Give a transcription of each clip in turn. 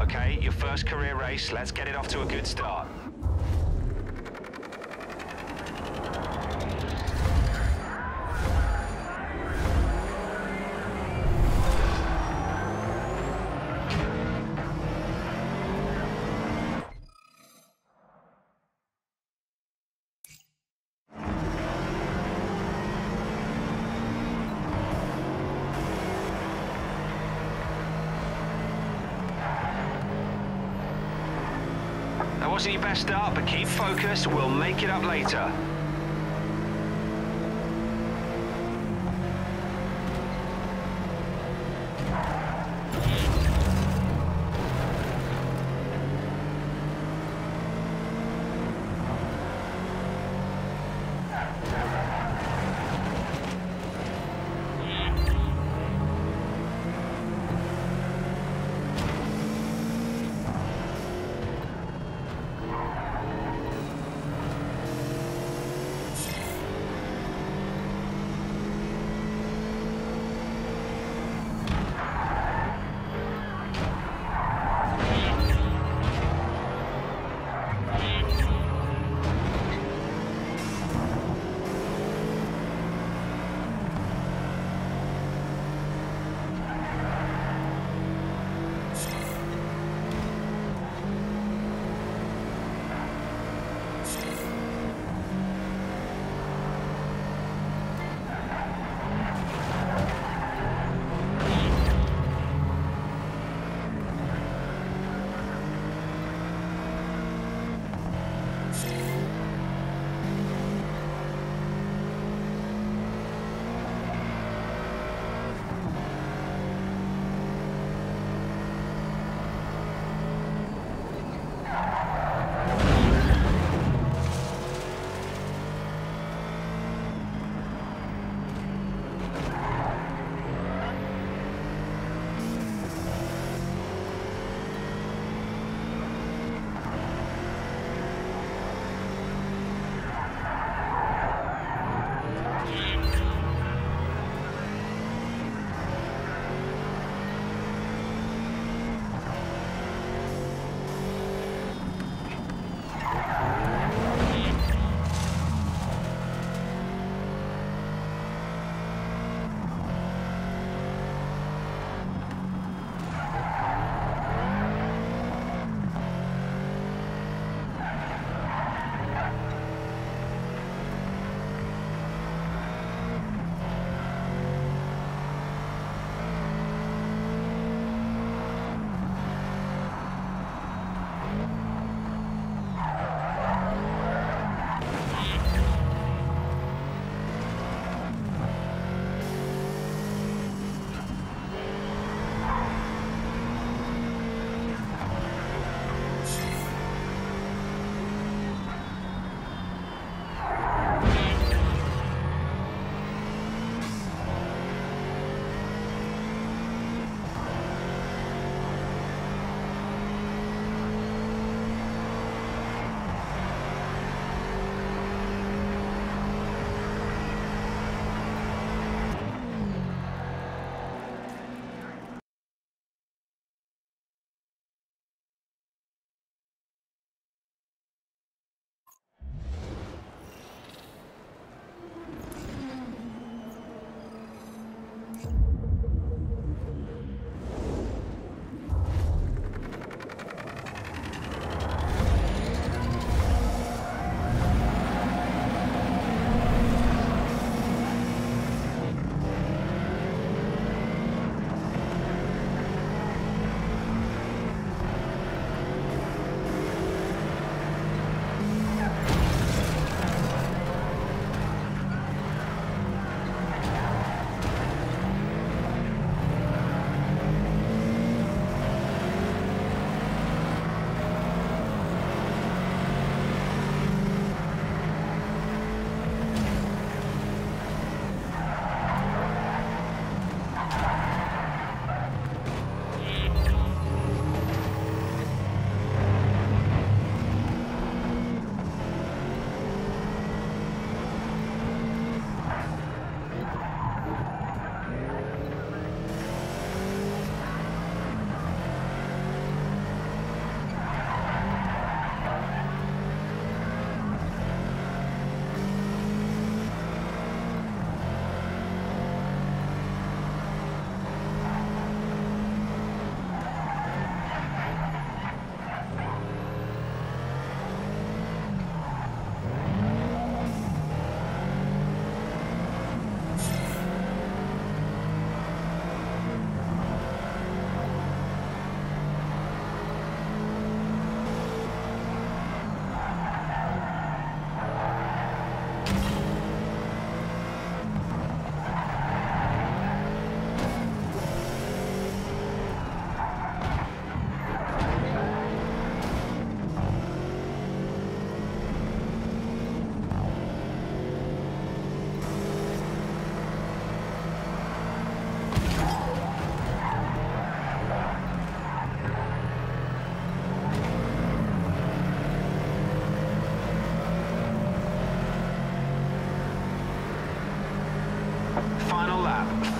Okay, your first career race, let's get it off to a good start. That wasn't your best start, but keep focused. We'll make it up later.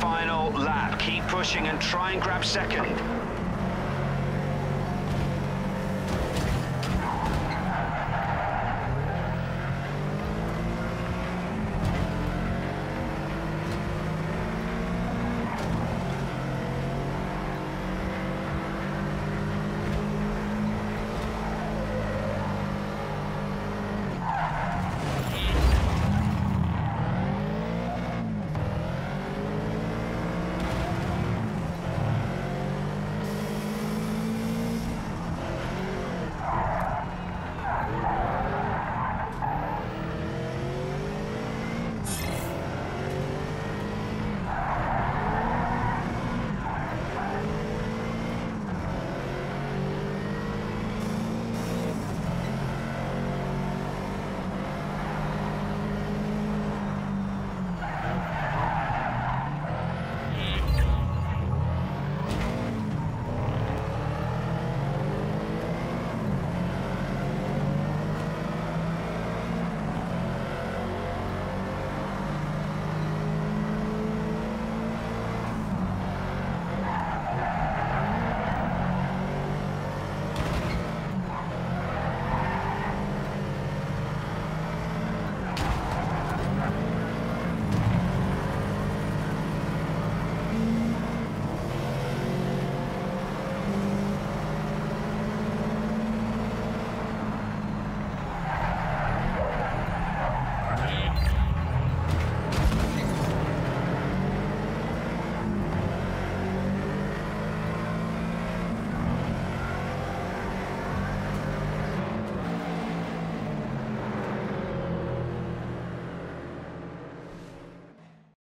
final lap. Keep pushing and try and grab second.